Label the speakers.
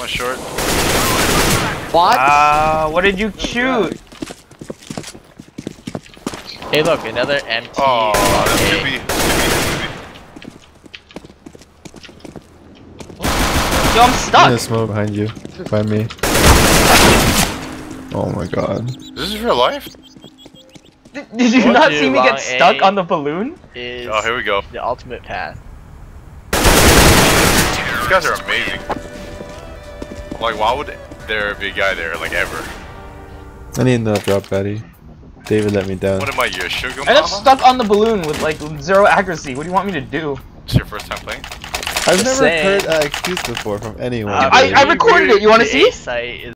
Speaker 1: One short.
Speaker 2: What?
Speaker 3: Ah, what did you shoot?
Speaker 2: hey, look, another empty.
Speaker 1: Oh, that's
Speaker 2: okay.
Speaker 1: 2B. 2B, 2B.
Speaker 3: Yo, I'm
Speaker 4: In the
Speaker 3: stuck.
Speaker 4: smoke behind you. By me. Oh my god.
Speaker 1: This is real life?
Speaker 3: Did, did you
Speaker 2: Told
Speaker 3: not
Speaker 2: you,
Speaker 3: see me get stuck
Speaker 2: A.
Speaker 3: on the balloon?
Speaker 2: Is
Speaker 1: Oh, here we go.
Speaker 2: the ultimate path.
Speaker 1: These guys are amazing. Like, why would there be a guy there, like, ever?
Speaker 4: I need another drop patty. David let me down.
Speaker 1: What am I, your sugar
Speaker 3: I
Speaker 1: mama?
Speaker 3: got stuck on the balloon with like zero accuracy. What do you want me to do?
Speaker 1: It's your first time playing?
Speaker 4: I've
Speaker 2: Just
Speaker 4: never
Speaker 2: saying.
Speaker 4: heard that excuse before from anyone.
Speaker 3: Uh,
Speaker 4: I-
Speaker 3: I recorded it, you wanna see?
Speaker 2: Site is